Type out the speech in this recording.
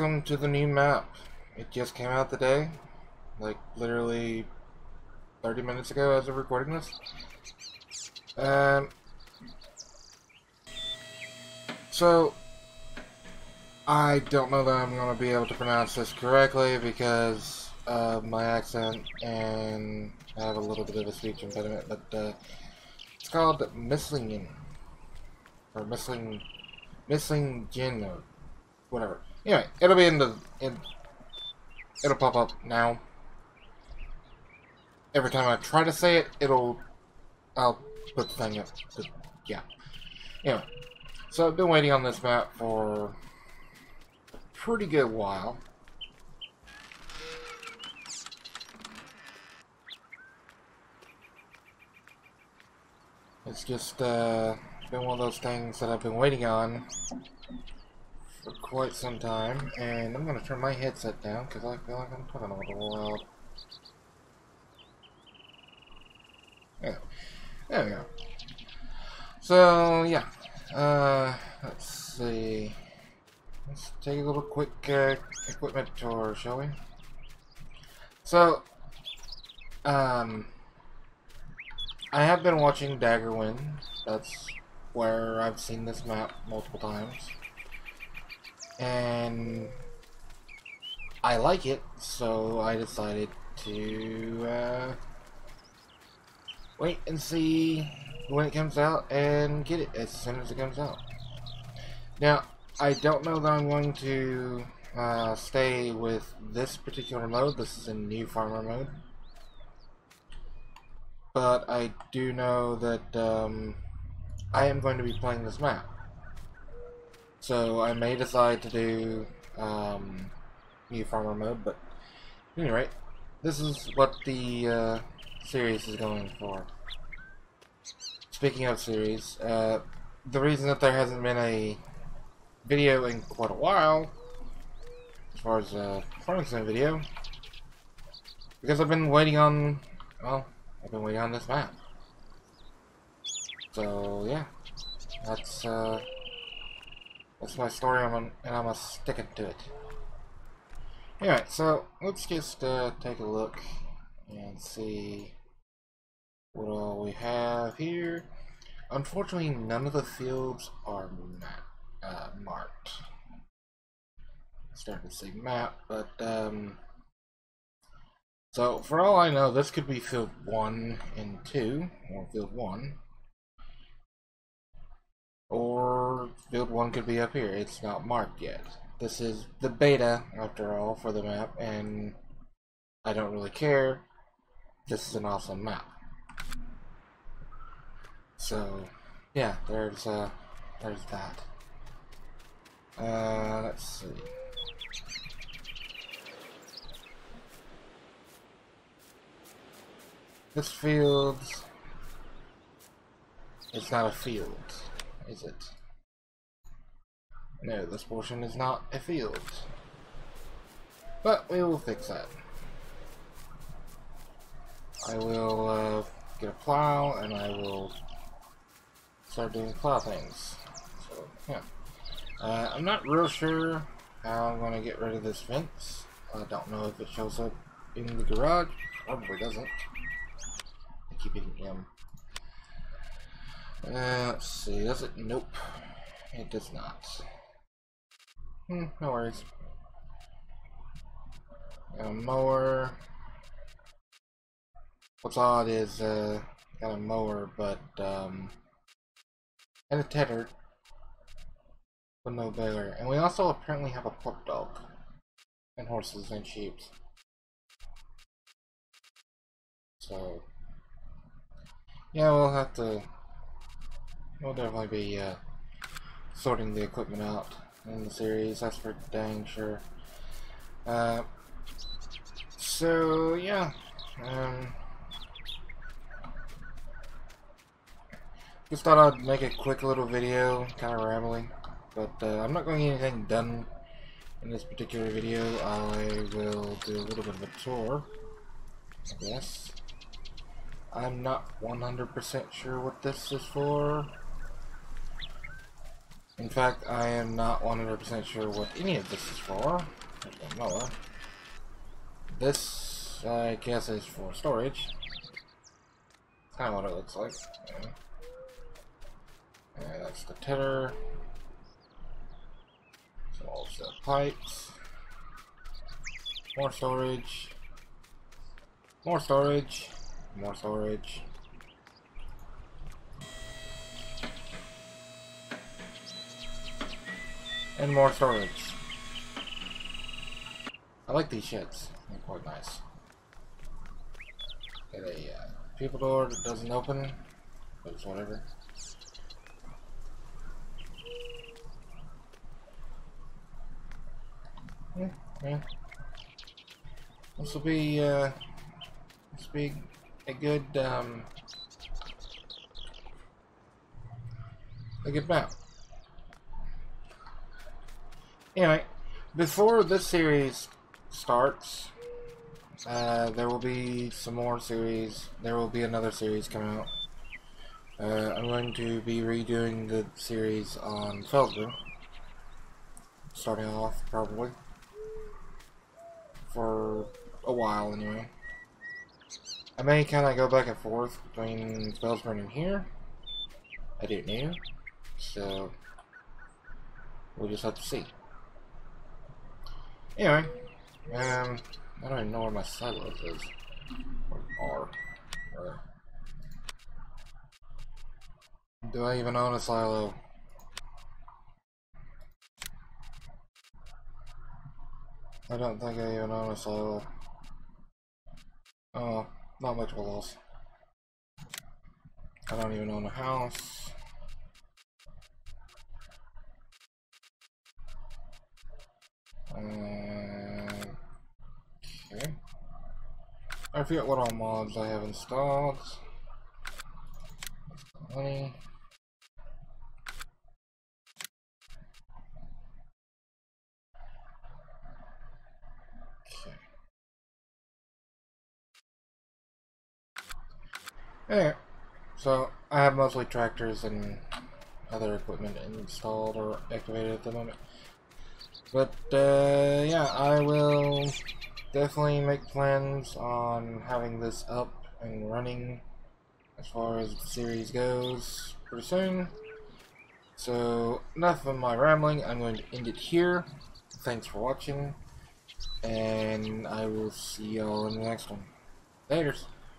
welcome to the new map. It just came out today, like literally 30 minutes ago as of recording this. Um, so, I don't know that I'm going to be able to pronounce this correctly because of my accent and I have a little bit of a speech impediment, but uh, it's called Mysslingen. Or Myssling... Mysslingen, or whatever. Anyway, it'll be in the... In, it'll pop up now. Every time I try to say it, it'll... I'll put the thing up. But, yeah. Anyway. So I've been waiting on this map for a pretty good while. It's just uh, been one of those things that I've been waiting on quite some time, and I'm gonna turn my headset down because I feel like I'm talking a little loud. Yeah, there we go. So yeah, uh, let's see. Let's take a little quick uh, equipment tour, shall we? So, um, I have been watching Daggerwin. That's where I've seen this map multiple times. And I like it, so I decided to uh, wait and see when it comes out and get it as soon as it comes out. Now, I don't know that I'm going to uh, stay with this particular mode. This is a new farmer mode but I do know that um, I am going to be playing this map. So I may decide to do um, new farmer mode, but at any rate, this is what the uh, series is going for. Speaking of series, uh, the reason that there hasn't been a video in quite a while, as far as a farming sim video, because I've been waiting on, well, I've been waiting on this map. So yeah, that's uh, that's my story. I'm and I'm gonna stick it to it. Alright, so let's just uh, take a look and see what all we have here. Unfortunately, none of the fields are map, uh, marked. Starting to say map, but um, so, for all I know, this could be field 1 and 2, or field 1. Or field 1 could be up here. It's not marked yet. This is the beta, after all, for the map, and I don't really care. This is an awesome map. So, yeah, there's, uh, there's that. Uh, let's see. This field is not a field, is it? No, this portion is not a field. But we will fix that. I will uh, get a plow and I will start doing plow things. So, yeah. Uh, I'm not real sure how I'm going to get rid of this fence. I don't know if it shows up in the garage. Probably doesn't I keep hitting M. Uh, let's see, does it? Nope. It does not. Hmm, no worries. Got a mower. What's odd is, uh, got a mower, but, um, and a tedder, but no baler. And we also apparently have a pork dog, and horses and sheep. So, yeah, we'll have to... We'll definitely be uh, sorting the equipment out in the series, that's for dang sure. Uh, so, yeah. Um, just thought I'd make a quick little video, kind of rambling. But uh, I'm not going to get anything done in this particular video. I will do a little bit of a tour, I guess. I'm not 100% sure what this is for. In fact, I am not 100% sure what any of this is for. This, I guess, is for storage. Kind of what it looks like. Yeah. That's the tiller. So also pipes. More storage. More storage. More storage. And more storage. I like these sheds. They're quite nice. Get a uh, people door that doesn't open, but it's whatever. Yeah, yeah. This will be, uh, this will be a good, um, a good map. Anyway, before this series starts, uh, there will be some more series. There will be another series coming out. Uh, I'm going to be redoing the series on Felsbrunn. Starting off, probably. For a while, anyway. I may kind of go back and forth between Felsbrunn and here. I don't know. So, we'll just have to see. Anyway, um, I don't even know where my silos is. Or are. Do I even own a silo? I don't think I even own a silo. Oh, not much of a loss. I don't even own a house. Uh, okay. I forget what all mods I have installed. Money. Okay. So, I have mostly tractors and other equipment installed or activated at the moment. But, uh, yeah, I will definitely make plans on having this up and running as far as the series goes pretty soon. So, enough of my rambling. I'm going to end it here. Thanks for watching. And I will see y'all in the next one. Laters.